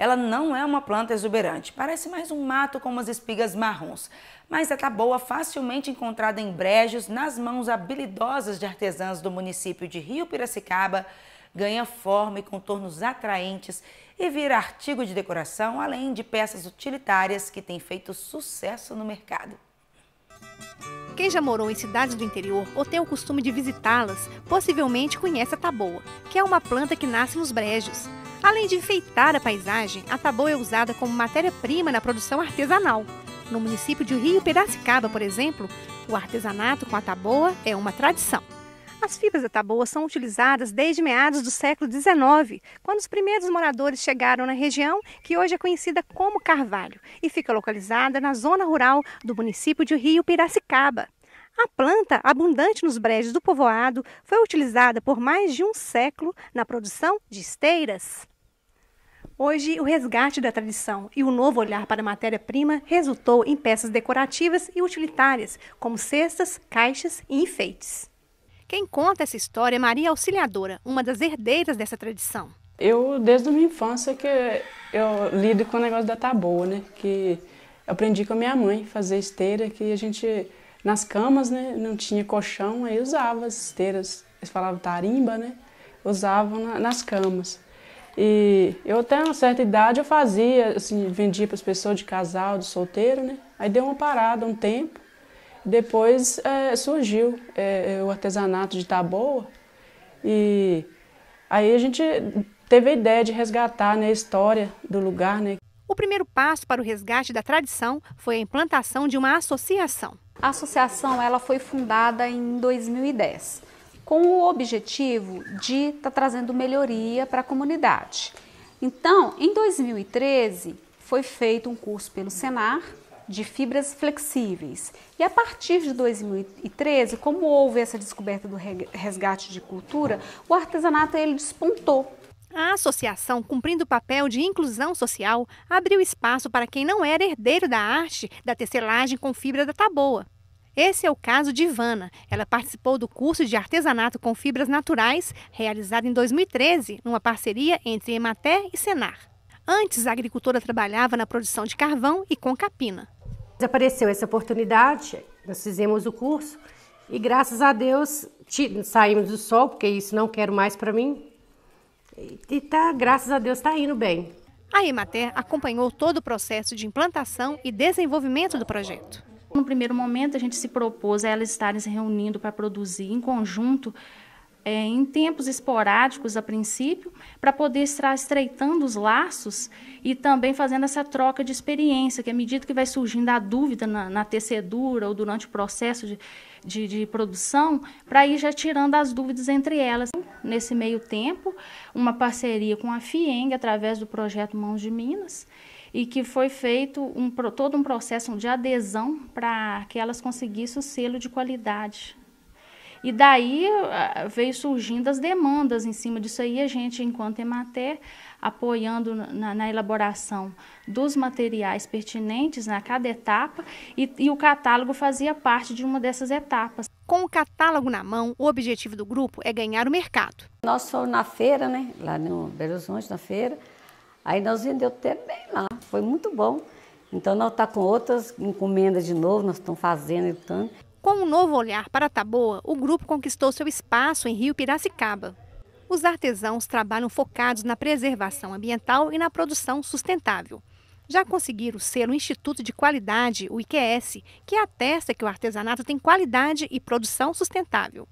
Ela não é uma planta exuberante, parece mais um mato com umas espigas marrons. Mas a taboa, facilmente encontrada em brejos, nas mãos habilidosas de artesãs do município de Rio Piracicaba, ganha forma e contornos atraentes e vira artigo de decoração, além de peças utilitárias que têm feito sucesso no mercado. Quem já morou em cidades do interior ou tem o costume de visitá-las, possivelmente conhece a taboa, que é uma planta que nasce nos brejos. Além de enfeitar a paisagem, a taboa é usada como matéria-prima na produção artesanal. No município de Rio Piracicaba, por exemplo, o artesanato com a taboa é uma tradição. As fibras da taboa são utilizadas desde meados do século XIX, quando os primeiros moradores chegaram na região, que hoje é conhecida como Carvalho, e fica localizada na zona rural do município de Rio Piracicaba. A planta, abundante nos brejos do povoado, foi utilizada por mais de um século na produção de esteiras. Hoje, o resgate da tradição e o novo olhar para a matéria-prima resultou em peças decorativas e utilitárias, como cestas, caixas e enfeites. Quem conta essa história é Maria Auxiliadora, uma das herdeiras dessa tradição. Eu, desde a minha infância, que eu lido com o negócio da taboa, né? Que eu aprendi com a minha mãe fazer esteira, que a gente, nas camas, né? Não tinha colchão, aí usava as esteiras, eles falavam tarimba, né? Usavam na, nas camas. E eu até uma certa idade eu fazia, assim, vendia para as pessoas de casal, de solteiro, né? Aí deu uma parada um tempo. Depois é, surgiu é, o artesanato de Taboa e aí a gente teve a ideia de resgatar né, a história do lugar. Né? O primeiro passo para o resgate da tradição foi a implantação de uma associação. A associação ela foi fundada em 2010 com o objetivo de estar tá trazendo melhoria para a comunidade. Então, em 2013, foi feito um curso pelo Senar de fibras flexíveis. E a partir de 2013, como houve essa descoberta do resgate de cultura, o artesanato ele despontou. A associação, cumprindo o papel de inclusão social, abriu espaço para quem não era herdeiro da arte da tecelagem com fibra da taboa. Esse é o caso de Ivana. Ela participou do curso de artesanato com fibras naturais, realizado em 2013, numa parceria entre Emater e Senar. Antes, a agricultora trabalhava na produção de carvão e com capina. Apareceu essa oportunidade, nós fizemos o curso e graças a Deus saímos do sol, porque isso não quero mais para mim. E tá, graças a Deus está indo bem. A Emater acompanhou todo o processo de implantação e desenvolvimento do projeto. No primeiro momento, a gente se propôs a elas estarem se reunindo para produzir em conjunto, é, em tempos esporádicos a princípio, para poder estar estreitando os laços e também fazendo essa troca de experiência, que à medida que vai surgindo a dúvida na, na tecedura ou durante o processo de, de, de produção, para ir já tirando as dúvidas entre elas. Nesse meio tempo, uma parceria com a FIENG, através do projeto Mãos de Minas, e que foi feito um, todo um processo de adesão para que elas conseguissem o selo de qualidade. E daí veio surgindo as demandas em cima disso aí, a gente, enquanto Emater, apoiando na, na elaboração dos materiais pertinentes na cada etapa, e, e o catálogo fazia parte de uma dessas etapas. Com o catálogo na mão, o objetivo do grupo é ganhar o mercado. Nós fomos na feira, né, lá no Belo Horizonte, na feira, Aí nós vendeu até bem lá, foi muito bom. Então nós estamos tá com outras encomendas de novo, nós estamos fazendo e tanto. Com um novo olhar para a Taboa, o grupo conquistou seu espaço em Rio Piracicaba. Os artesãos trabalham focados na preservação ambiental e na produção sustentável. Já conseguiram o selo Instituto de Qualidade, o IQS, que atesta que o artesanato tem qualidade e produção sustentável.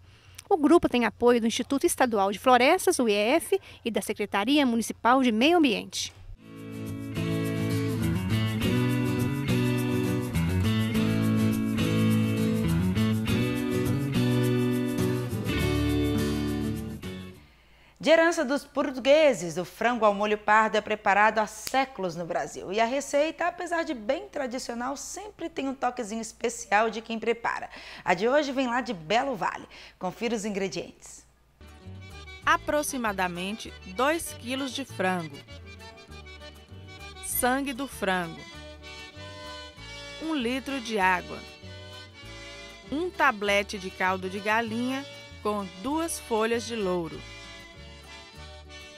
O grupo tem apoio do Instituto Estadual de Florestas, o IEF, e da Secretaria Municipal de Meio Ambiente. De herança dos portugueses, o frango ao molho pardo é preparado há séculos no Brasil. E a receita, apesar de bem tradicional, sempre tem um toquezinho especial de quem prepara. A de hoje vem lá de Belo Vale. Confira os ingredientes. Aproximadamente 2 kg de frango. Sangue do frango. 1 litro de água. Um tablete de caldo de galinha com duas folhas de louro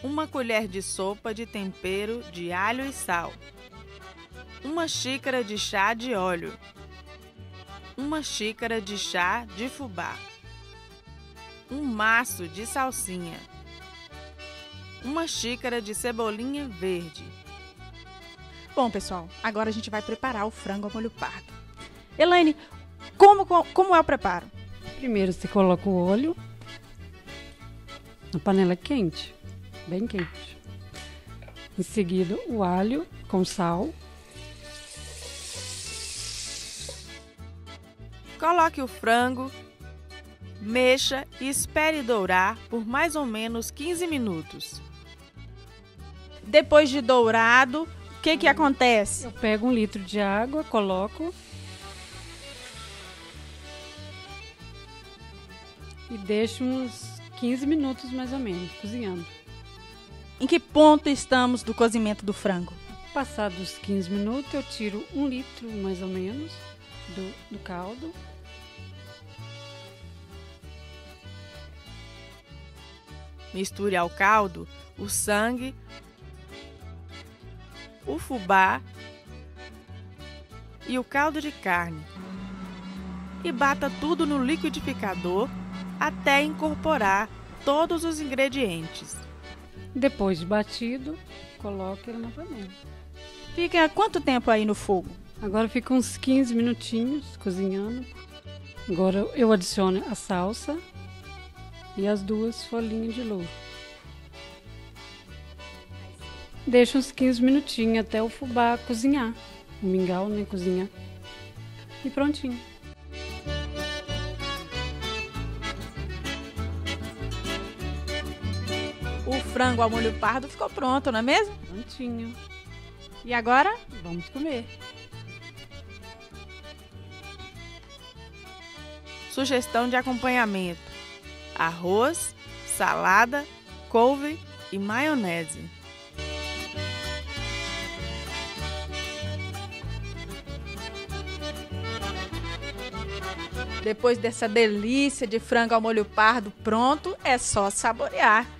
uma colher de sopa de tempero de alho e sal, uma xícara de chá de óleo, uma xícara de chá de fubá, um maço de salsinha, uma xícara de cebolinha verde. Bom, pessoal, agora a gente vai preparar o frango ao molho pardo. Elaine, como, como é o preparo? Primeiro você coloca o óleo na panela quente, bem quente. Em seguida, o alho com sal. Coloque o frango, mexa e espere dourar por mais ou menos 15 minutos. Depois de dourado, o que, que acontece? Eu pego um litro de água, coloco e deixo uns 15 minutos mais ou menos cozinhando. Em que ponto estamos do cozimento do frango? Passados os 15 minutos, eu tiro um litro mais ou menos do, do caldo. Misture ao caldo o sangue, o fubá e o caldo de carne. E bata tudo no liquidificador até incorporar todos os ingredientes. Depois de batido, coloque ele na panela. Fica quanto tempo aí no fogo? Agora fica uns 15 minutinhos cozinhando. Agora eu adiciono a salsa e as duas folhinhas de louro. Deixa uns 15 minutinhos até o fubá cozinhar. O mingau, né? Cozinhar. E prontinho. Frango ao molho pardo ficou pronto, não é mesmo? Prontinho. E agora? Vamos comer. Sugestão de acompanhamento: arroz, salada, couve e maionese. Depois dessa delícia de frango ao molho pardo pronto, é só saborear.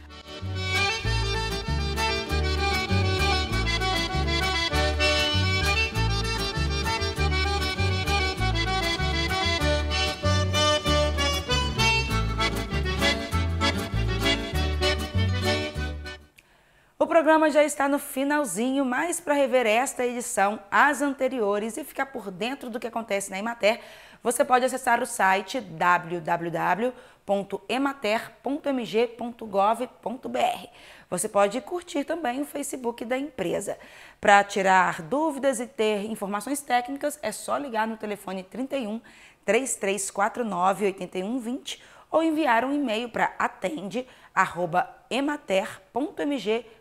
Programa já está no finalzinho, mas para rever esta edição, as anteriores e ficar por dentro do que acontece na Emater, você pode acessar o site www.emater.mg.gov.br. Você pode curtir também o Facebook da empresa. Para tirar dúvidas e ter informações técnicas, é só ligar no telefone 31 3349 8120 ou enviar um e-mail para atende@emater.mg.gov.br.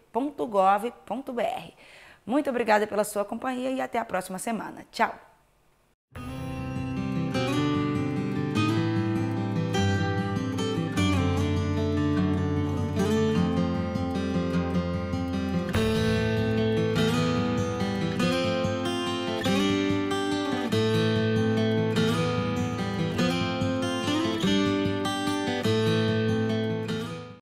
Muito obrigada pela sua companhia e até a próxima semana. Tchau!